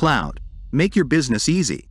Cloud. Make your business easy.